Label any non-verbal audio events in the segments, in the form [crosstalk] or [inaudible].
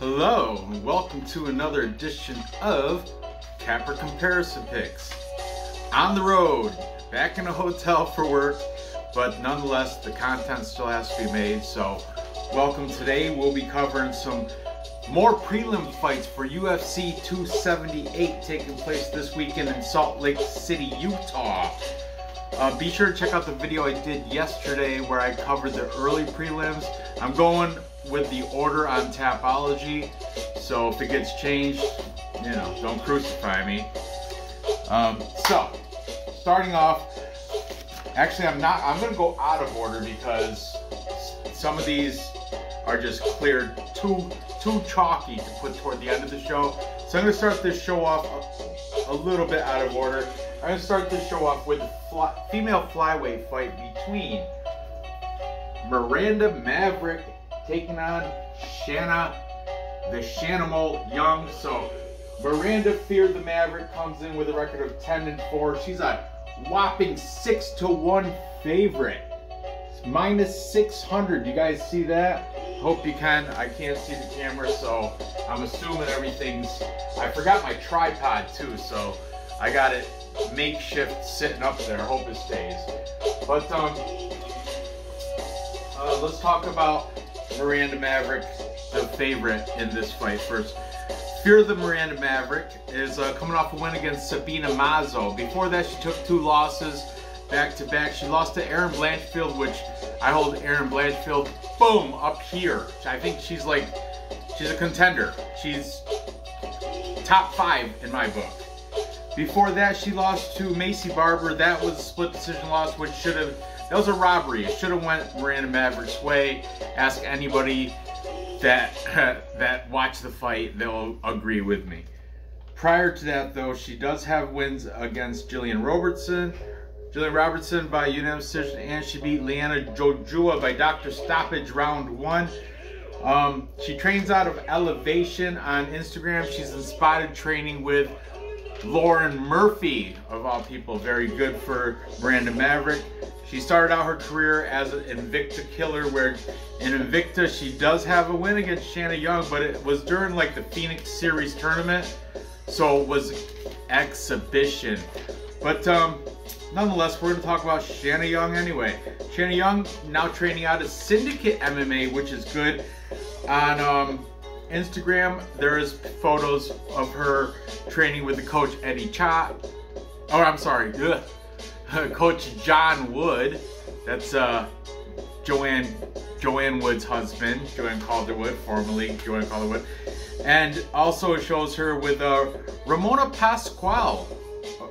Hello, and welcome to another edition of Capper Comparison Picks. On the road, back in a hotel for work, but nonetheless, the content still has to be made. So, welcome. Today, we'll be covering some more prelim fights for UFC 278 taking place this weekend in Salt Lake City, Utah. Uh, be sure to check out the video I did yesterday where I covered the early prelims. I'm going with the order on Tapology, so if it gets changed, you know, don't crucify me. Um, so, starting off, actually I'm not, I'm to go out of order because some of these are just cleared too, too chalky to put toward the end of the show. So I'm to start this show off a, a little bit out of order. I'm to start this show off with fly, female flyweight fight between Miranda Maverick taking on Shanna, the Shanimal Young. So Miranda Fear the Maverick comes in with a record of 10 and 4. She's a whopping 6 to 1 favorite. It's minus 600. You guys see that? Hope you can. I can't see the camera, so I'm assuming everything's. I forgot my tripod too, so I got it makeshift sitting up there. Hope it stays. But um, uh, let's talk about Miranda Maverick, the favorite in this fight first. Fear the Miranda Maverick is uh, coming off a win against Sabina Mazo. Before that, she took two losses back to back. She lost to Erin Blanchfield, which I hold Erin Blanchfield, boom, up here. I think she's like, she's a contender. She's top five in my book. Before that, she lost to Maycee Barber. That was a split decision loss, which should have, that was a robbery. It should have went Miranda Maverick's way. Ask anybody that, [laughs] that watched the fight, they'll agree with me. Prior to that, though, she does have wins against Jillian Robertson, Jillian Robertson by unanimous decision, and she beat Liana Jojua by Dr. Stoppage round one. Um, she trains out of Elevation on Instagram. She's in spotted training with Lauren Murphy, of all people, very good for Miranda Maverick. She started out her career as an Invicta killer, where in Invicta she does have a win against Shanna Young, but it was during like the Phoenix Series tournament, so it was exhibition. But um, nonetheless, we're going to talk about Shanna Young anyway. Shanna Young now training out of Syndicate MMA, which is good. On um, Instagram, there is photos of her training with the coach Eddie Cha. Oh, I'm sorry, Ugh. [laughs] Coach John Wood. That's uh, Joanne Joanne Wood's husband, Joanne Calderwood, formerly Joanne Calderwood, and also shows her with uh, Ramona Pascual.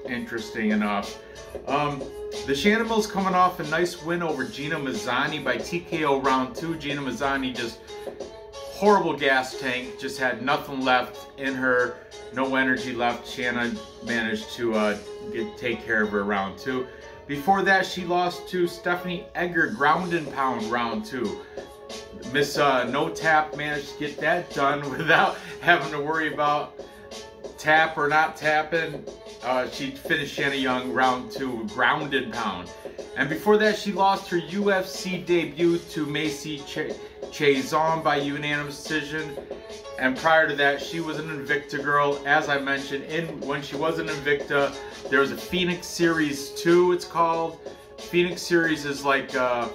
Interesting enough. Um, the Shanimals coming off a nice win over Gina Mazany by TKO round two. Gina Mazany just horrible gas tank, just had nothing left in her, no energy left. Shanna managed to uh, get, take care of her round two. Before that, she lost to Stephanie Egger, ground and pound round two. Miss uh, No Tap managed to get that done [laughs] without having to worry about tap or not tapping. Uh, she finished Shanna Young round two, ground and pound. And before that, she lost her UFC debut to Macy Ch Chiasson by unanimous decision. And prior to that, she was an Invicta girl. As I mentioned, in when she was an Invicta, there was a Phoenix Series 2, it's called. Phoenix Series is like uh,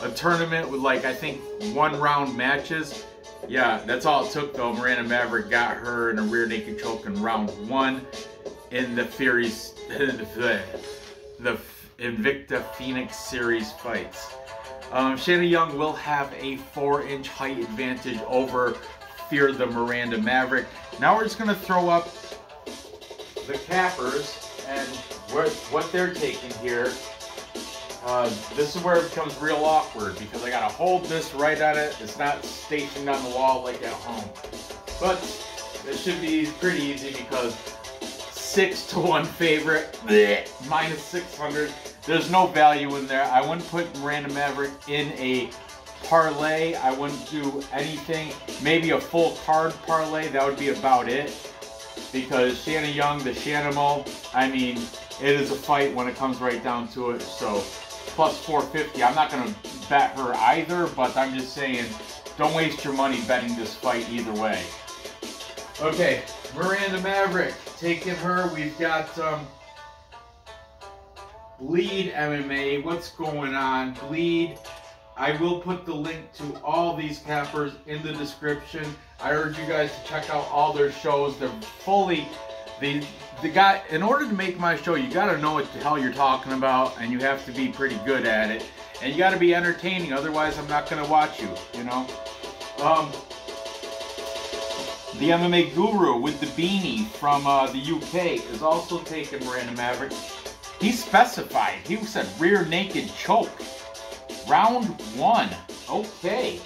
a tournament with like, I think, one round matches. Yeah, that's all it took though. Miranda Maverick got her in a rear naked choke in round one in the Furies, [laughs] the, the Invicta Phoenix Series fights. Um, Shanna Young will have a four inch height advantage over Fear the Miranda Maverick. Now we're just going to throw up the cappers and what, what they're taking here. Uh, this is where it becomes real awkward because I gotta hold this right on it. It's not stationed on the wall like at home. But it should be pretty easy because six to one favorite, bleh, minus 600. There's no value in there. I wouldn't put Miranda Maverick in a parlay. I wouldn't do anything. Maybe a full card parlay. That would be about it. Because Shanna Young, the Shanimal, I mean, it is a fight when it comes right down to it. So plus 450. I'm not going to bet her either, but I'm just saying don't waste your money betting this fight either way. Okay, Miranda Maverick taking her. We've got um, Bleed MMA. What's going on? Bleed. I will put the link to all these cappers in the description. I urge you guys to check out all their shows. They're fully the the guy in order to make my show you got to know what the hell you're talking about and you have to be pretty good at it and you got to be entertaining otherwise i'm not going to watch you you know um, the mma guru with the beanie from uh, the uk is also taking miranda maverick he specified he said rear naked choke round one okay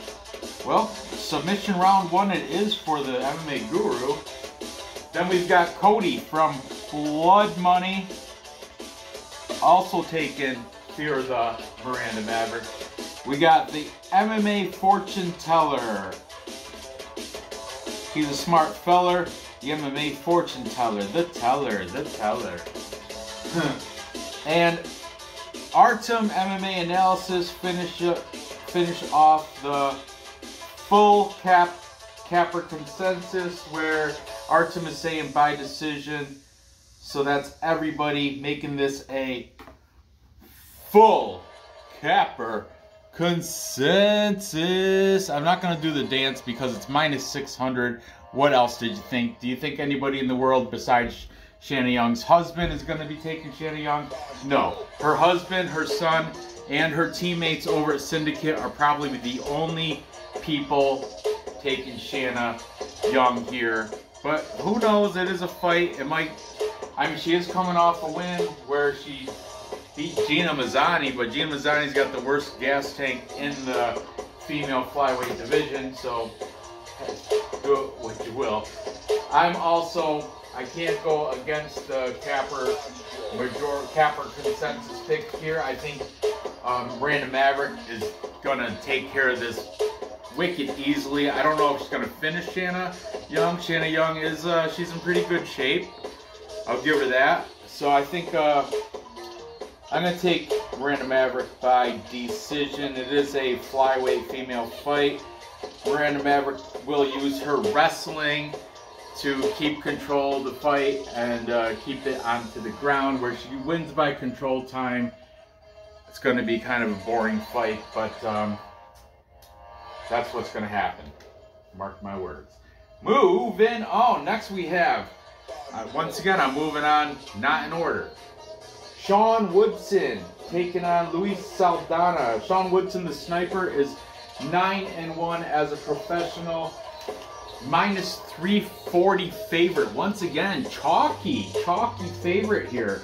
well submission round one it is for the mma guru then we've got Cody from Blood Money. Also taking Fear of the Miranda Maverick. We got the MMA fortune teller. He's a smart feller. The MMA fortune teller. The teller. The teller. [laughs] and Artem MMA analysis finish up, finish off the full cap capper consensus where Artem is saying by decision. So that's everybody making this a full capper consensus. I'm not going to do the dance because it's minus 600. What else did you think? Do you think anybody in the world besides Shanna Young's husband is going to be taking Shanna Young? No. Her husband, her son, and her teammates over at Syndicate are probably the only people taking Shanna Young here but who knows? It is a fight. It might. I mean, she is coming off a win where she beat Gina Mazany, but Gina Mazany's got the worst gas tank in the female flyweight division. So do it what you will. I'm also. I can't go against the capper major capper consensus pick here. I think um, Random Maverick is gonna take care of this wicked easily. I don't know if she's going to finish Shanna Young. Shanna Young is, uh, she's in pretty good shape. I'll give her that. So I think uh, I'm to take Miranda Maverick by decision. It is a flyweight female fight. Miranda Maverick will use her wrestling to keep control of the fight and uh, keep it onto the ground where she wins by control time. It's going to be kind of a boring fight, but um, that's what's going to happen. Mark my words. Moving on. Next we have, uh, once again, I'm moving on, not in order. Sean Woodson taking on Luis Saldana. Sean Woodson, the sniper, is 9 and 1 as a professional. Minus 340 favorite. Once again, chalky, chalky favorite here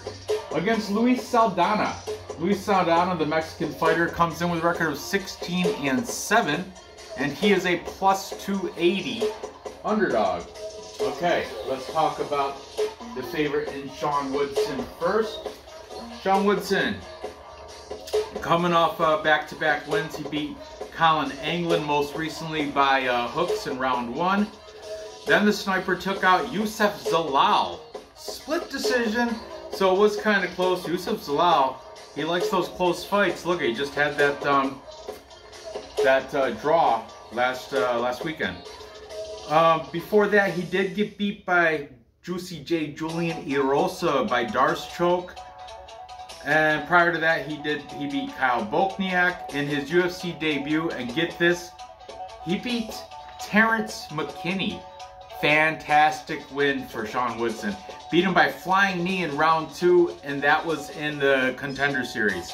against Luis Saldana. Luis Saldana, the Mexican fighter, comes in with a record of 16 and 7 and he is a plus 280 underdog. Okay, let's talk about the favorite in Sean Woodson first. Sean Woodson, coming off uh, back-to-back -back wins, he beat Colin Anglin most recently by uh, hooks in round one. Then the sniper took out Youssef Zalal. Split decision, so it was kind of close. Youssef Zalal, he likes those close fights. Look, he just had that um, that uh, draw last uh, last weekend. Uh, before that, he did get beat by Juicy J. Julian Erosa by Darce choke. And prior to that, he did he beat Kyle Bochniak in his UFC debut. And get this, he beat Terrence McKinney. Fantastic win for Sean Woodson. Beat him by flying knee in round two, and that was in the contender series.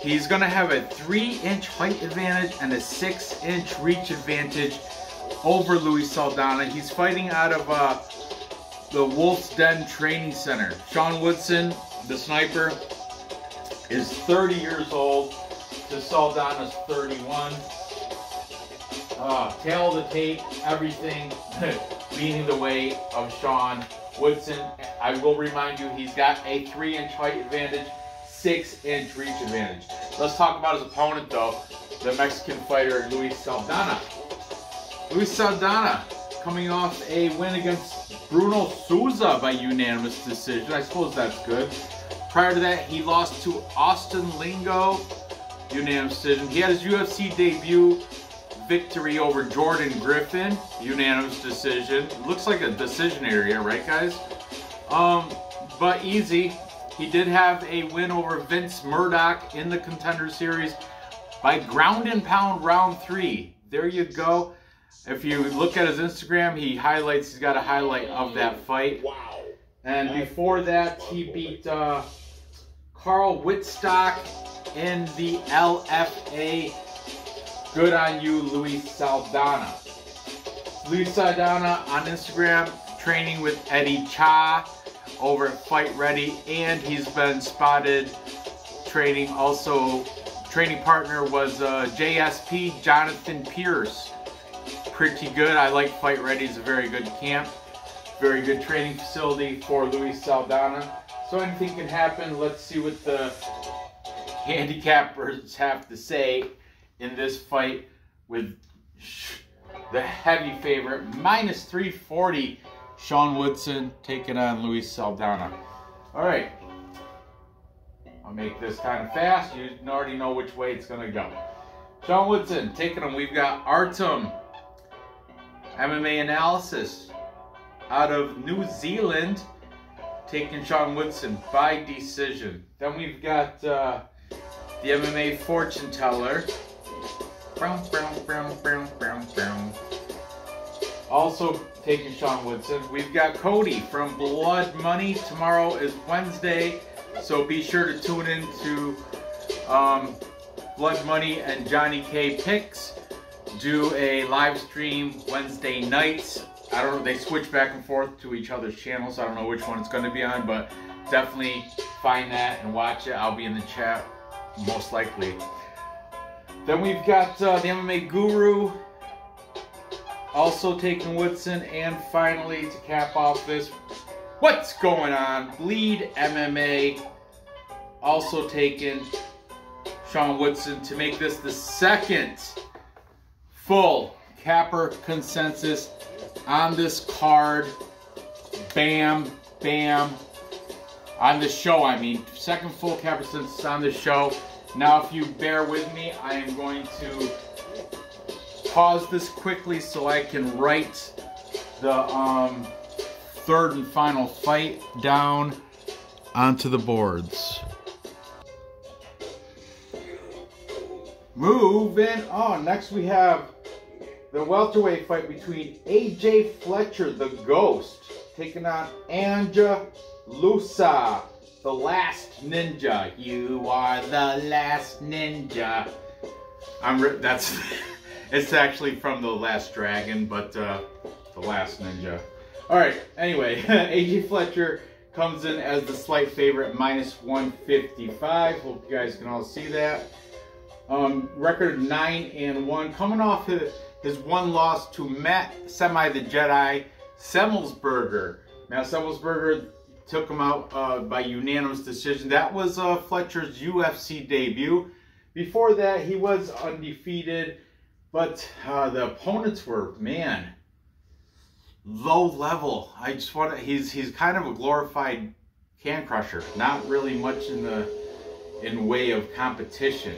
He's to have a 3-inch height advantage and a 6-inch reach advantage over Luis Saldana. He's fighting out of uh, the Wolf's Den Training Center. Sean Woodson, the sniper, is 30 years old. The Saldana's 31. Uh, tail the tape, everything [laughs] leaning the way of Sean Woodson. I will remind you, he's got a 3-inch height advantage six inch reach advantage. Let's talk about his opponent though, the Mexican fighter Luis Saldana. Luis Saldana coming off a win against Bruno Souza by unanimous decision. I suppose that's good. Prior to that, he lost to Austin Lingo, unanimous decision. He had his UFC debut victory over Jordan Griffin, unanimous decision. Looks like a decision area, right, guys? Um, but easy. He did have a win over Vince Murdoch in the Contender Series by ground and pound round three. There you go. If you look at his Instagram, he highlights, he's got a highlight of that fight. Wow. And before that, he beat uh, Carl Wittstock in the LFA. Good on you, Luis Saldana. Luis Saldana on Instagram, training with Eddie Cha over at Fight Ready, and he's been spotted training. Also, training partner was uh, JSP Jonathan Pearce. Pretty good. I like Fight Ready. It's a very good camp, very good training facility for Luis Saldana. So anything can happen. Let's see what the handicappers have to say in this fight with the heavy favorite, minus 340 Sean Woodson taking on Luis Saldana. All right. I'll make this kind of fast. You already know which way it's going to go. Sean Woodson taking him. We've got Artem MMA analysis out of New Zealand taking Sean Woodson by decision. Then we've got uh, the MMA fortune teller. Also taking Sean Woodson. We've got Cody from Blood Money. Tomorrow is Wednesday, so be sure to tune in to um, Blood Money and Johnny K Picks. Do a live stream Wednesday night. I don't know, they switch back and forth to each other's channels. I don't know which one it's going to be on, but definitely find that and watch it. I'll be in the chat most likely. Then we've got uh, the MMA Guru also taking Woodson, and finally to cap off this, what's going on? Bleed MMA also taking Sean Woodson to make this the second full capper consensus on this card. Bam, bam. On the show, I mean. Second full capper consensus on the show. Now, if you bear with me, I am going to pause this quickly so I can write the um, third and final fight down onto the boards. Moving on. Next we have the welterweight fight between AJ Fletcher, the Ghost, taking on Ange Loosa, the last ninja. You are the last ninja. I'm that's [laughs] It's actually from The Last Dragon, but uh, The Last Ninja. Alright, anyway, [laughs] AJ Fletcher comes in as the slight favorite, minus 155. Hope you guys can all see that. Um, record 9 and 1. Coming off his, his one loss to Matt Semi the Jedi Semelsberger. Now, Semelsberger took him out uh, by unanimous decision. That was uh, Fletcher's UFC debut. Before that, he was undefeated but uh, the opponents were, man, low level. I just want to, he's, he's kind of a glorified can crusher. Not really much in the, in way of competition.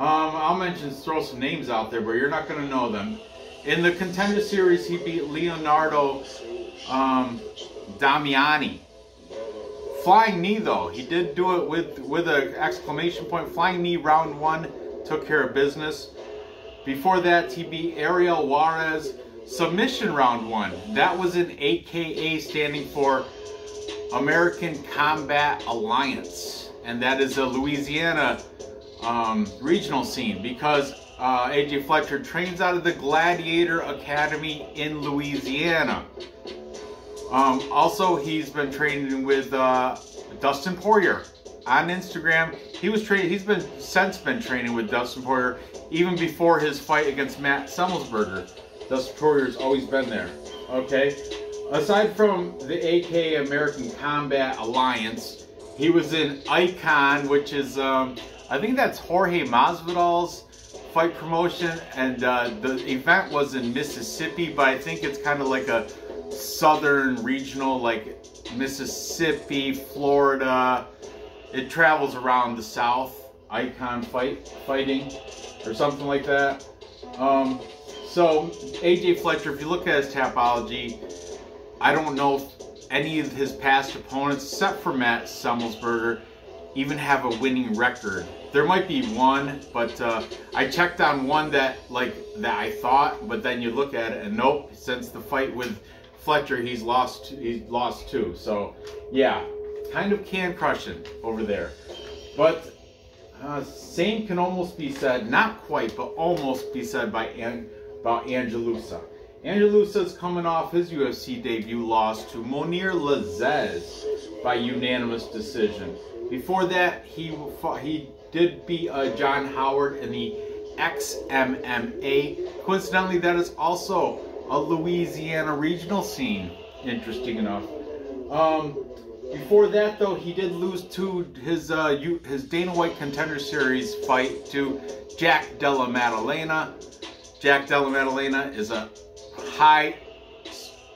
Um, I'll mention, throw some names out there, but you're not going to know them. In the contender series, he beat Leonardo um, Damiani. Flying knee though, he did do it with with an exclamation point. Flying knee round one took care of business. Before that, he beat Ariel Juarez submission round one. That was an AKA standing for American Combat Alliance. And that is a Louisiana um, regional scene because uh, AJ Fletcher trains out of the Gladiator Academy in Louisiana. Um, also, he's been training with uh, Dustin Poirier on Instagram. He was training. He's been since been training with Dustin Poirier even before his fight against Matt Semelsberger. Dustin Poirier's always been there. Okay. Aside from the AK American Combat Alliance, he was in Icon, which is um, I think that's Jorge Masvidal's fight promotion, and uh, the event was in Mississippi, but I think it's kind of like a southern regional, like Mississippi, Florida. It travels around the South. Icon fight fighting or something like that. Um, So AJ Fletcher, if you look at his tapology, I don't know any of his past opponents, except for Matt Semelsberger, even have a winning record. There might be one, but uh, I checked on one that like that I thought, but then you look at it and nope. Since the fight with Fletcher, he's lost. He's lost two. So yeah, kind of can crushing over there. But uh, same can almost be said, not quite, but almost be said by An- about Ange Loosa. Angelusa is coming off his UFC debut loss to Monir Lazzez by unanimous decision. Before that, he he did beat uh, John Howard in the XMMA. Coincidentally, that is also a Louisiana regional scene. Interesting enough. Um, before that, though, he did lose to his uh, his Dana White Contender Series fight to Jack Della Maddalena. Jack Della Maddalena is a high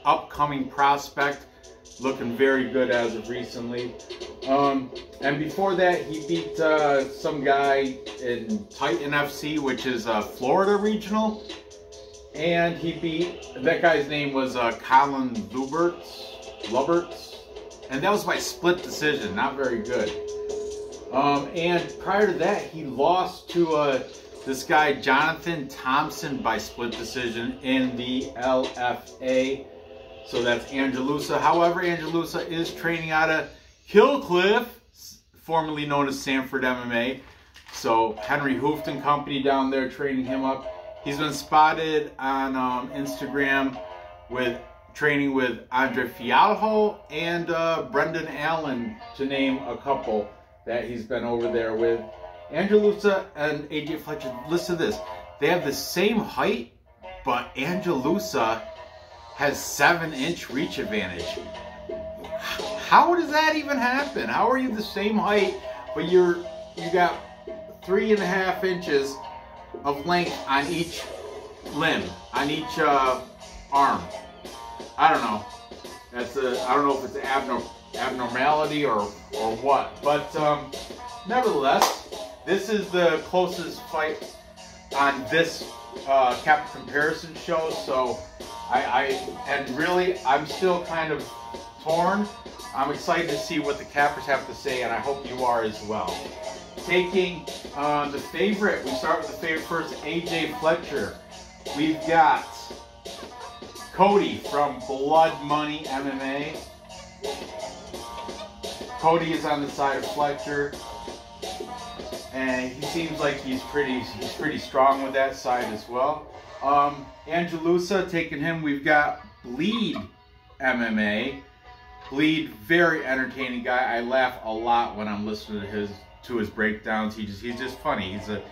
upcoming prospect, looking very good as of recently. Um, and before that, he beat uh, some guy in Titan FC, which is a Florida regional. And he beat, that guy's name was uh, Colin Luberts. Luberts and that was by split decision, not very good. Um, and prior to that, he lost to uh, this guy, Jonathan Thompson, by split decision in the LFA. So that's Ange Loosa. However, Ange Loosa is training out of Killcliff, formerly known as Sanford MMA. So Henry Hoofton Company down there training him up. He's been spotted on um, Instagram with training with Andre Fialho and uh, Brendan Allen, to name a couple that he's been over there with. Ange Loosa and AJ Fletcher, listen to this. They have the same height, but Ange Loosa has seven inch reach advantage. How does that even happen? How are you the same height, but you're you got three and a half inches of length on each limb, on each uh, arm? I don't know. That's a I don't know if it's an abnorm, abnormality or or what, but um, nevertheless, this is the closest fight on this uh, cap comparison show. So I, I and really I'm still kind of torn. I'm excited to see what the cappers have to say, and I hope you are as well. Taking uh, the favorite, we start with the favorite first, AJ Fletcher. We've got Cody from Blood Money MMA. Cody is on the side of Fletcher. And he seems like he's pretty he's pretty strong with that side as well. Um, Ange Loosa taking him. We've got Bleed MMA. Bleed, very entertaining guy. I laugh a lot when I'm listening to his to his breakdowns. He just he's just funny. He's a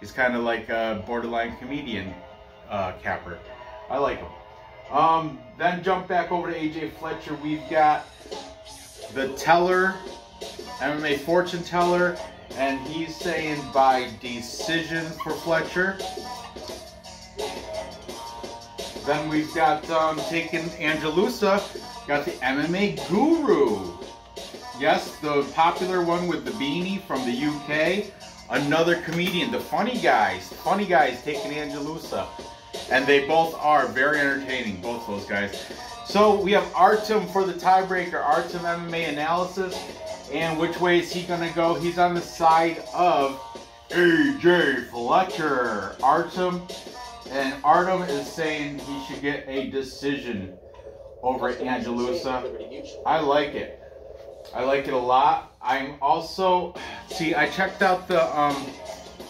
he's kind of like a borderline comedian uh, capper. I like him. Um, then jump back over to AJ Fletcher. We've got the teller, MMA fortune teller, and he's saying by decision for Fletcher. Then we've got um, taken Ange Loosa, got the MMA Guru. Yes, the popular one with the beanie from the UK. Another comedian, the funny guys. Funny guys taking Ange Loosa. And they both are very entertaining, both those guys. So we have Artem for the tiebreaker, Artem MMA analysis. And which way is he going to go? He's on the side of AJ Fletcher. Artem and Artem is saying he should get a decision over at Ange Loosa. I like it. I like it a lot. I'm also see I checked out the um,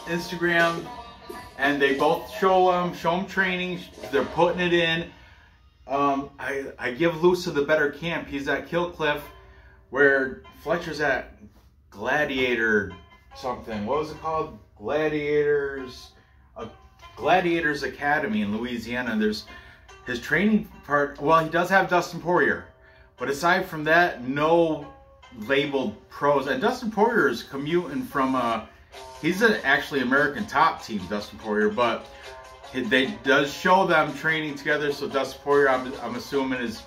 Instagram and they both show um show them training. They're putting it in. Um, I I give Loosa the better camp. He's at Killcliff, where Fletcher's at Gladiator something. What was it called? Gladiators, a Gladiators Academy in Louisiana. There's his training part. Well, he does have Dustin Poirier, but aside from that, no labeled pros. And Dustin Poirier is commuting from uh, He's an actually American top team, Dustin Poirier, but they does show them training together. So Dustin Poirier, I'm, I'm assuming is,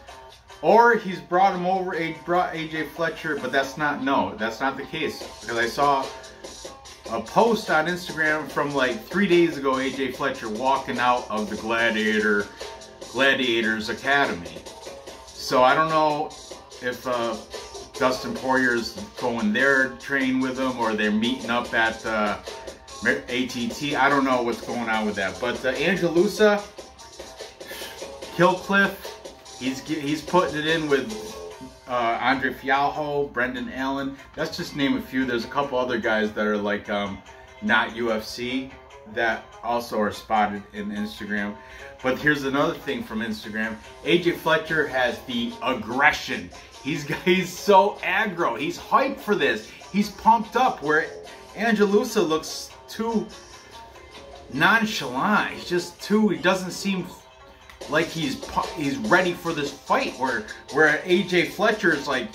or he's brought him over, brought AJ Fletcher, but that's not no, that's not the case because I saw a post on Instagram from like three days ago, AJ Fletcher walking out of the Gladiator Gladiators Academy. So I don't know if uh, Dustin Poirier's going there to train with them or they're meeting up at uh, ATT. I don't know what's going on with that. But uh, Ange Loosa, Killcliff, he's he's putting it in with uh, Andre Fialho, Brendan Allen. That's just name a few. There's a couple other guys that are like um, not UFC that also are spotted in Instagram. But here's another thing from Instagram. AJ Fletcher has the aggression. He's [laughs] he's so aggro. He's hyped for this. He's pumped up where Ange Loosa looks too nonchalant. He's just too, he doesn't seem like he's he's ready for this fight where where AJ Fletcher is like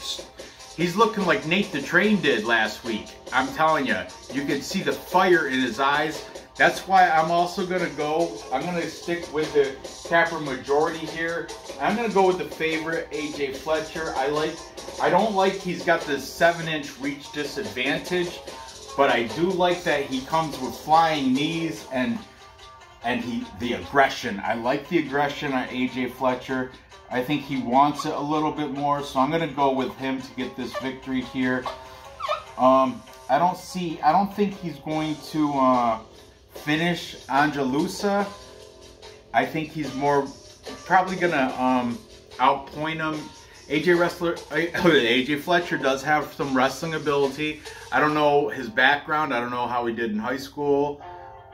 he's looking like Nate the Train did last week. I'm telling you, you can see the fire in his eyes. That's why I'm also gonna go. I'm gonna stick with the capper majority here. I'm gonna go with the favorite AJ Fletcher. I like. I don't like he's got this seven inch reach disadvantage, but I do like that he comes with flying knees and and he the aggression. I like the aggression on AJ Fletcher. I think he wants it a little bit more, so I'm gonna go with him to get this victory here. Um, I don't see. I don't think he's going to uh, finish Ange Loosa. I think he's more probably gonna um, outpoint him. AJ wrestler AJ [laughs] Fletcher does have some wrestling ability. I don't know his background. I don't know how he did in high school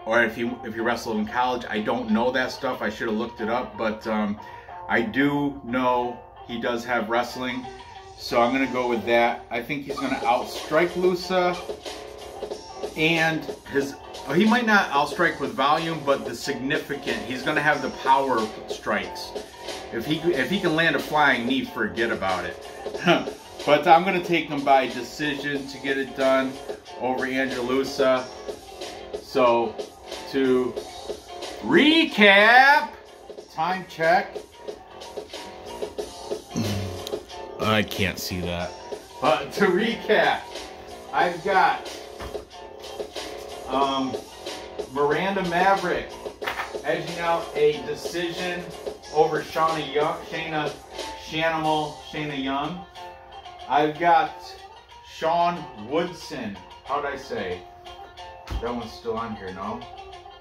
or if he if he wrestled in college. I don't know that stuff. I should have looked it up, but um, I do know he does have wrestling. So I'm gonna go with that. I think he's gonna outstrike Loosa, and his he might not outstrike with volume, but the significant he's gonna have the power strikes. If he if he can land a flying knee, forget about it. [laughs] but I'm gonna take him by decision to get it done over Ange Loosa. So to recap. Time check. I can't see that. But to recap, I've got um, Miranda Maverick edging out a decision over Shauna Young, Shayna Shanimal, Shayna Young. I've got Sean Woodson. How'd I say? That one's still on here, no?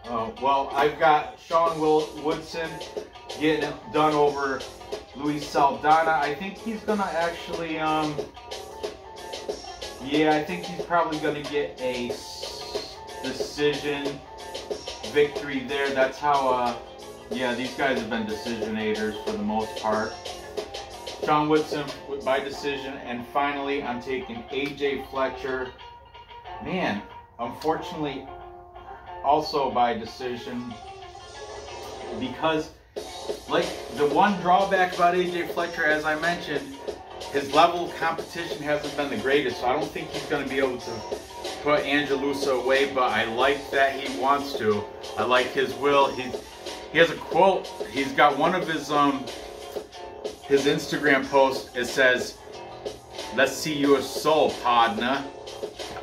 Uh, well, I've got Sean Will Woodson getting done over Luis Saldana. I think he's gonna actually, um, yeah, I think he's probably gonna get a decision victory there. That's how, uh, yeah, these guys have been decisionators for the most part. Sean Woodson by decision, and finally, I'm taking AJ Fletcher. Man, unfortunately, also by decision because like the one drawback about AJ Fletcher, as I mentioned, his level of competition hasn't been the greatest, so I don't think he's going to be able to put Ange Loosa away, but I like that he wants to. I like his will. He, he has a quote. He's got one of his um his Instagram posts. It says, let's see your soul, partner. [laughs]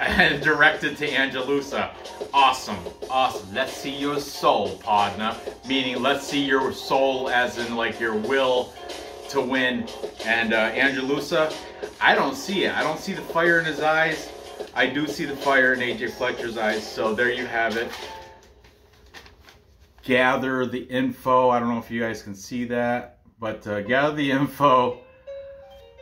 And directed to Ange Loosa. Awesome, awesome. Let's see your soul, partner. Meaning, let's see your soul as in like your will to win. And uh, Ange Loosa, I don't see it. I don't see the fire in his eyes. I do see the fire in AJ Fletcher's eyes. So there you have it. Gather the info. I don't know if you guys can see that, but uh, gather the info.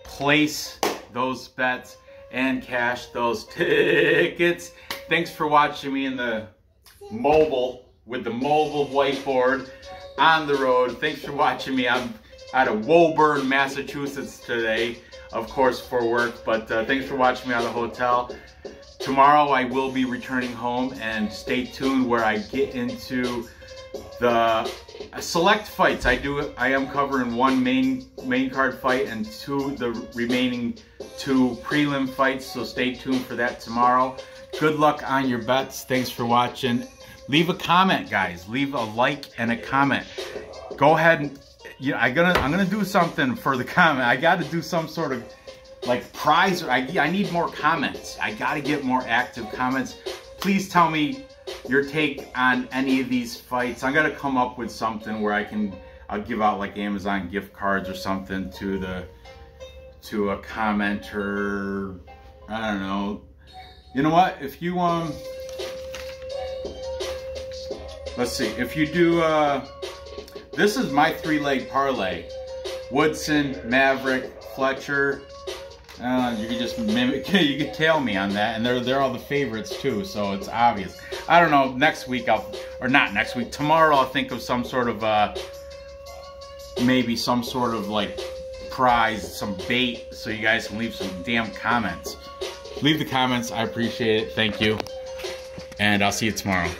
Place those bets and cash those tickets. Thanks for watching me in the mobile, with the mobile whiteboard on the road. Thanks for watching me. I'm out of Woburn, Massachusetts today, of course, for work. But uh, thanks for watching me out of the hotel. Tomorrow I will be returning home and stay tuned where I get into the uh, select fights. I do. I am covering one main main card fight and two the remaining two prelim fights. So stay tuned for that tomorrow. Good luck on your bets. Thanks for watching. Leave a comment, guys. Leave a like and a comment. Go ahead and you know, I gonna I'm gonna do something for the [laughs] comment. I got to do some sort of like prize. I I need more comments. I got to get more active comments please tell me your take on any of these fights. I'm gonna come up with something where I can I'll give out like Amazon gift cards or something to the to a commenter. I don't know. You know what? If you um let's see, if you do uh this is my three leg parlay. Woodson, Maverick, Fletcher. Uh, you can just mimic, [laughs] you can tail me on that, and they're they're all the favorites too, so it's obvious. I don't know. Next week I'll, or not next week, tomorrow I'll think of some sort of uh, maybe some sort of like prize, some bait, so you guys can leave some damn comments. Leave the comments. I appreciate it. Thank you, and I'll see you tomorrow.